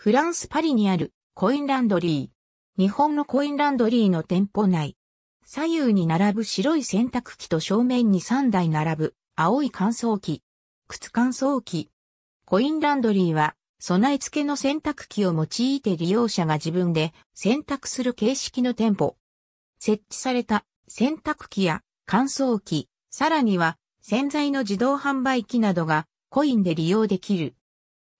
フランス・パリにあるコインランドリー。日本のコインランドリーの店舗内。左右に並ぶ白い洗濯機と正面に3台並ぶ青い乾燥機。靴乾燥機。コインランドリーは備え付けの洗濯機を用いて利用者が自分で洗濯する形式の店舗。設置された洗濯機や乾燥機、さらには洗剤の自動販売機などがコインで利用できる。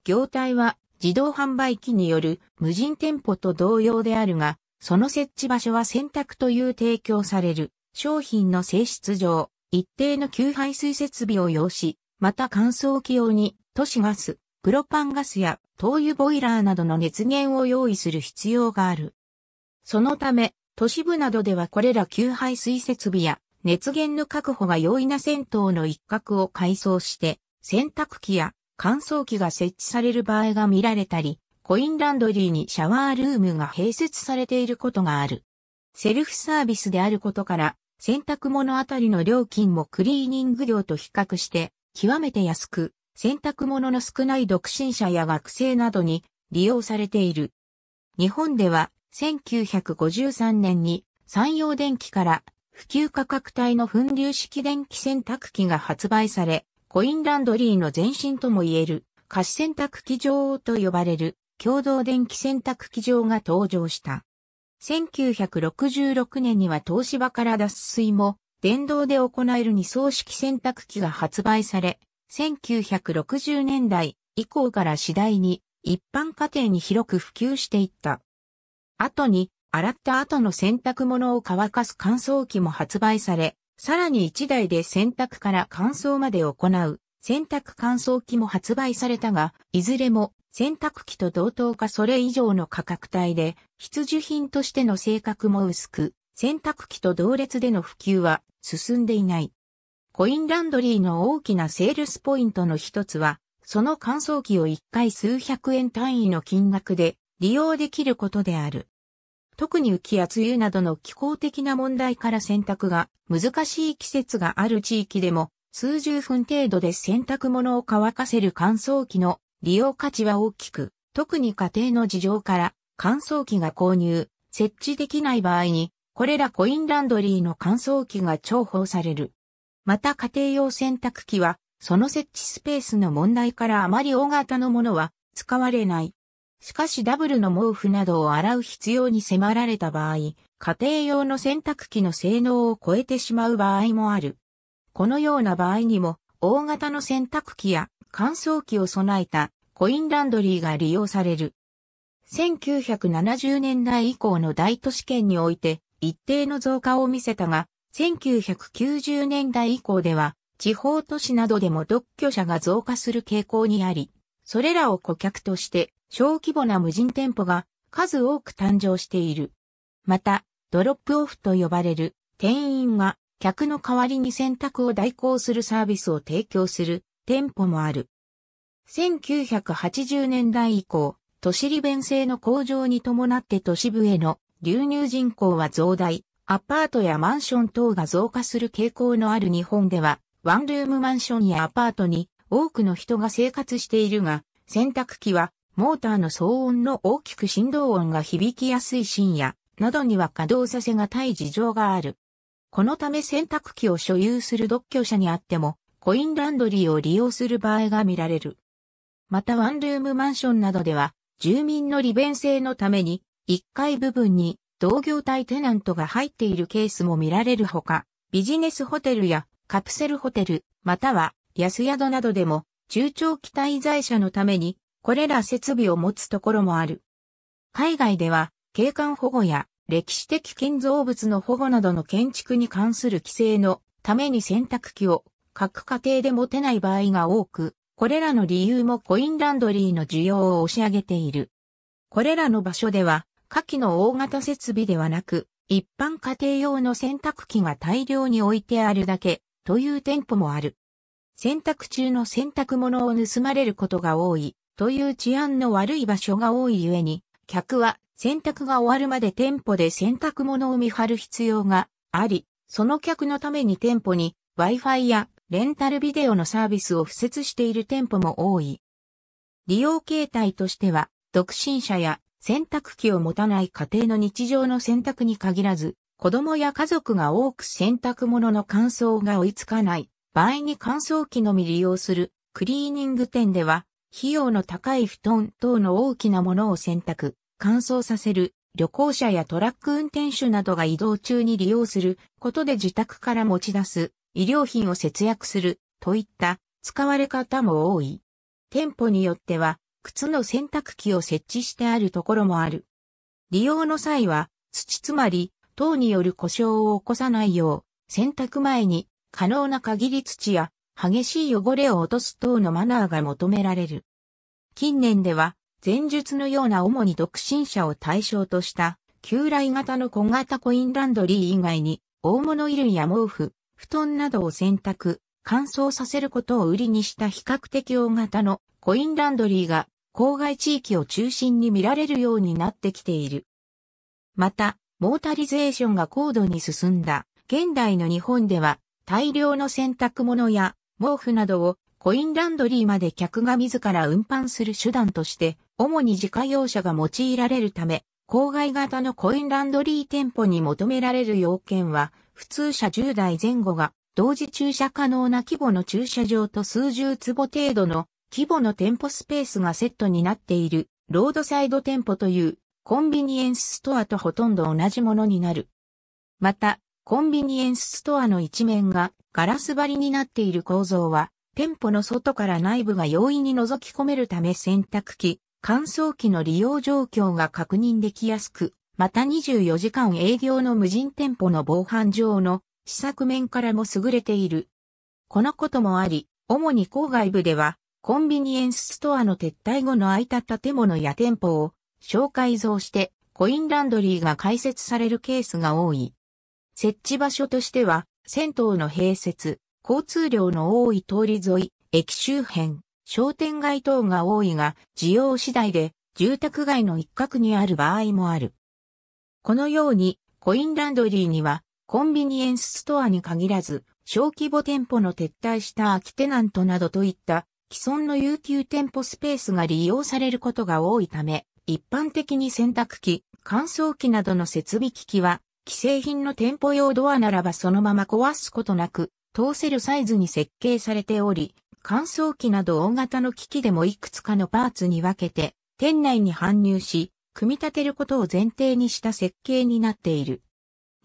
業態は自動販売機による無人店舗と同様であるが、その設置場所は選択という提供される商品の性質上、一定の給排水設備を要し、また乾燥機用に都市ガス、プロパンガスや灯油ボイラーなどの熱源を用意する必要がある。そのため、都市部などではこれら給排水設備や熱源の確保が容易な銭湯の一角を改装して、洗濯機や乾燥機が設置される場合が見られたり、コインランドリーにシャワールームが併設されていることがある。セルフサービスであることから、洗濯物あたりの料金もクリーニング料と比較して極めて安く、洗濯物の少ない独身者や学生などに利用されている。日本では1953年に山陽電機から普及価格帯の粉流式電気洗濯機が発売され、コインランドリーの前身とも言える、貸し洗濯機場と呼ばれる共同電気洗濯機場が登場した。1966年には東芝から脱水も電動で行える二層式洗濯機が発売され、1960年代以降から次第に一般家庭に広く普及していった。後に洗った後の洗濯物を乾かす乾燥機も発売され、さらに1台で洗濯から乾燥まで行う洗濯乾燥機も発売されたが、いずれも洗濯機と同等かそれ以上の価格帯で、必需品としての性格も薄く、洗濯機と同列での普及は進んでいない。コインランドリーの大きなセールスポイントの一つは、その乾燥機を1回数百円単位の金額で利用できることである。特に浮きや梅雨などの気候的な問題から洗濯が難しい季節がある地域でも数十分程度で洗濯物を乾かせる乾燥機の利用価値は大きく、特に家庭の事情から乾燥機が購入、設置できない場合に、これらコインランドリーの乾燥機が重宝される。また家庭用洗濯機は、その設置スペースの問題からあまり大型のものは使われない。しかしダブルの毛布などを洗う必要に迫られた場合、家庭用の洗濯機の性能を超えてしまう場合もある。このような場合にも、大型の洗濯機や乾燥機を備えたコインランドリーが利用される。1970年代以降の大都市圏において一定の増加を見せたが、1990年代以降では地方都市などでも独居者が増加する傾向にあり、それらを顧客として小規模な無人店舗が数多く誕生している。また、ドロップオフと呼ばれる店員が客の代わりに選択を代行するサービスを提供する店舗もある。1980年代以降、都市利便性の向上に伴って都市部への流入人口は増大、アパートやマンション等が増加する傾向のある日本では、ワンルームマンションやアパートに多くの人が生活しているが、洗濯機はモーターの騒音の大きく振動音が響きやすい深夜などには稼働させがたい事情がある。このため洗濯機を所有する独居者にあっても、コインランドリーを利用する場合が見られる。またワンルームマンションなどでは、住民の利便性のために、1階部分に同業体テナントが入っているケースも見られるほか、ビジネスホテルやカプセルホテル、または安宿などでも、中長期滞在者のためにこれら設備を持つところもある。海外では景観保護や歴史的建造物の保護などの建築に関する規制のために洗濯機を各家庭で持てない場合が多く、これらの理由もコインランドリーの需要を押し上げている。これらの場所では、下記の大型設備ではなく、一般家庭用の洗濯機が大量に置いてあるだけという店舗もある。洗濯中の洗濯物を盗まれることが多いという治安の悪い場所が多いゆえに、客は洗濯が終わるまで店舗で洗濯物を見張る必要があり、その客のために店舗に Wi-Fi やレンタルビデオのサービスを付設している店舗も多い。利用形態としては、独身者や洗濯機を持たない家庭の日常の洗濯に限らず、子供や家族が多く洗濯物の乾燥が追いつかない場合に乾燥機のみ利用するクリーニング店では、費用の高い布団等の大きなものを洗濯、乾燥させる旅行者やトラック運転手などが移動中に利用することで自宅から持ち出す医療品を節約するといった使われ方も多い。店舗によっては靴の洗濯機を設置してあるところもある。利用の際は土つまり等による故障を起こさないよう洗濯前に可能な限り土や激しい汚れを落とす等のマナーが求められる。近年では、前述のような主に独身者を対象とした旧来型の小型コインランドリー以外に、大物衣類や毛布、布団などを洗濯、乾燥させることを売りにした比較的大型のコインランドリーが郊外地域を中心に見られるようになってきている。また、モータリゼーションが高度に進んだ現代の日本では大量の洗濯物や毛布などをコインランドリーまで客が自ら運搬する手段として、主に自家用車が用いられるため、郊外型のコインランドリー店舗に求められる要件は、普通車10台前後が同時駐車可能な規模の駐車場と数十坪程度の規模の店舗スペースがセットになっているロードサイド店舗というコンビニエンスストアとほとんど同じものになる。また、コンビニエンスストアの一面がガラス張りになっている構造は、店舗の外から内部が容易に覗き込めるため洗濯機、乾燥機の利用状況が確認できやすく、また24時間営業の無人店舗の防犯上の施策面からも優れている。このこともあり、主に郊外部では、コンビニエンスストアの撤退後の空いた建物や店舗を紹介増してコインランドリーが開設されるケースが多い。設置場所としては、銭湯の併設、交通量の多い通り沿い、駅周辺、商店街等が多いが、需要次第で住宅街の一角にある場合もある。このように、コインランドリーには、コンビニエンスストアに限らず、小規模店舗の撤退した空きテナントなどといった既存の有給店舗スペースが利用されることが多いため、一般的に洗濯機、乾燥機などの設備機器は既製品の店舗用ドアならばそのまま壊すことなく、通せるサイズに設計されており、乾燥機など大型の機器でもいくつかのパーツに分けて、店内に搬入し、組み立てることを前提にした設計になっている。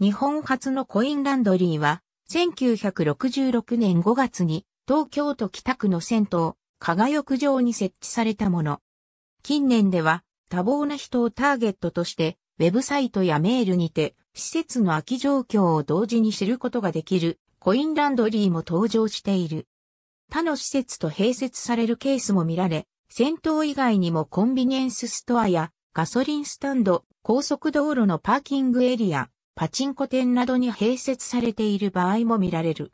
日本初のコインランドリーは、1966年5月に東京都北区の銭湯、加賀浴場に設置されたもの。近年では多忙な人をターゲットとして、ウェブサイトやメールにて施設の空き状況を同時に知ることができるコインランドリーも登場している。他の施設と併設されるケースも見られ、先頭以外にもコンビニエンスストアやガソリンスタンド、高速道路のパーキングエリア、パチンコ店などに併設されている場合も見られる。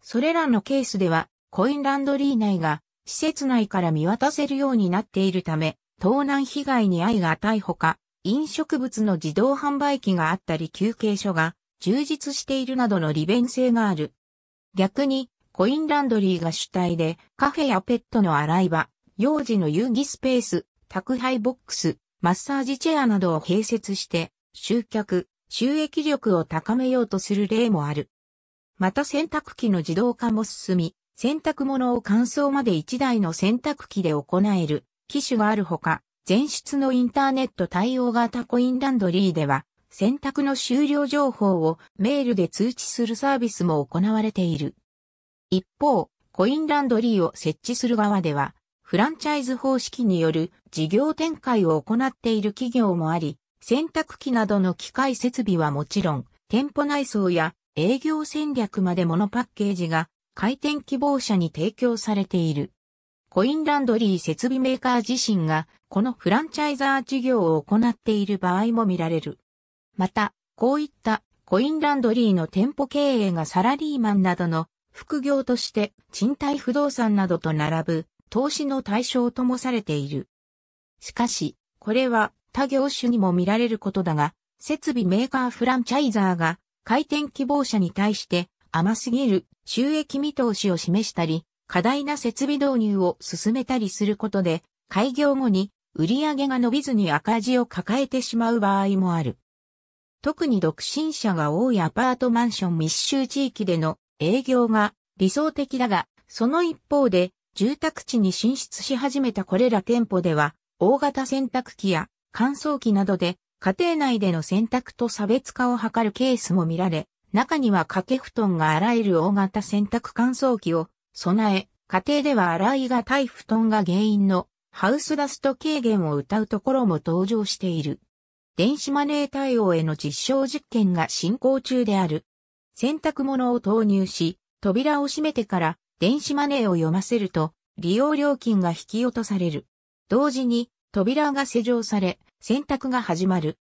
それらのケースでは、コインランドリー内が施設内から見渡せるようになっているため、盗難被害に相がたいほか、飲食物の自動販売機があったり休憩所が充実しているなどの利便性がある。逆に、コインランドリーが主体でカフェやペットの洗い場、幼児の遊戯スペース、宅配ボックス、マッサージチェアなどを併設して集客、収益力を高めようとする例もある。また洗濯機の自動化も進み、洗濯物を乾燥まで1台の洗濯機で行える機種があるほか、前出のインターネット対応型コインランドリーでは、洗濯の終了情報をメールで通知するサービスも行われている。一方、コインランドリーを設置する側では、フランチャイズ方式による事業展開を行っている企業もあり、洗濯機などの機械設備はもちろん、店舗内装や営業戦略までものパッケージが開店希望者に提供されている。コインランドリー設備メーカー自身がこのフランチャイザー事業を行っている場合も見られる。また、こういったコインランドリーの店舗経営がサラリーマンなどの副業として賃貸不動産などと並ぶ投資の対象ともされている。しかし、これは他業種にも見られることだが、設備メーカーフランチャイザーが開店希望者に対して甘すぎる収益見通しを示したり、過大な設備導入を勧めたりすることで、開業後に売り上げが伸びずに赤字を抱えてしまう場合もある。特に独身者が多いアパートマンション密集地域での営業が理想的だが、その一方で住宅地に進出し始めたこれら店舗では、大型洗濯機や乾燥機などで家庭内での洗濯と差別化を図るケースも見られ、中には掛け布団が洗える大型洗濯乾燥機を備え、家庭では洗いがたい布団が原因のハウスダスト軽減を謳うところも登場している。電子マネー対応への実証実験が進行中である。洗濯物を投入し、扉を閉めてから電子マネーを読ませると、利用料金が引き落とされる。同時に扉が施錠され、洗濯が始まる。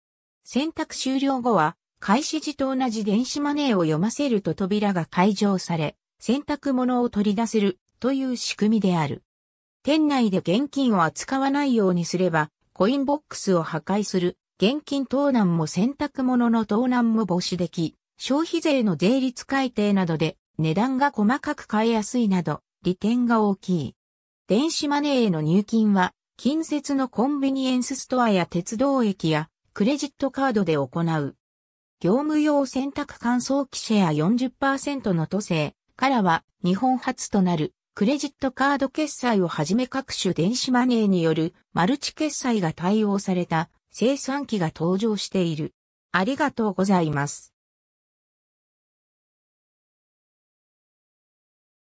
洗濯終了後は、開始時と同じ電子マネーを読ませると扉が解錠され、洗濯物を取り出せるという仕組みである。店内で現金を扱わないようにすれば、コインボックスを破壊する、現金盗難も洗濯物の盗難も防止でき、消費税の税率改定などで値段が細かく買いやすいなど、利点が大きい。電子マネーへの入金は、近接のコンビニエンスストアや鉄道駅やクレジットカードで行う。業務用洗濯乾燥機シェア40%の都政からは日本初となるクレジットカード決済をはじめ各種電子マネーによるマルチ決済が対応された生産機が登場している。ありがとうございます。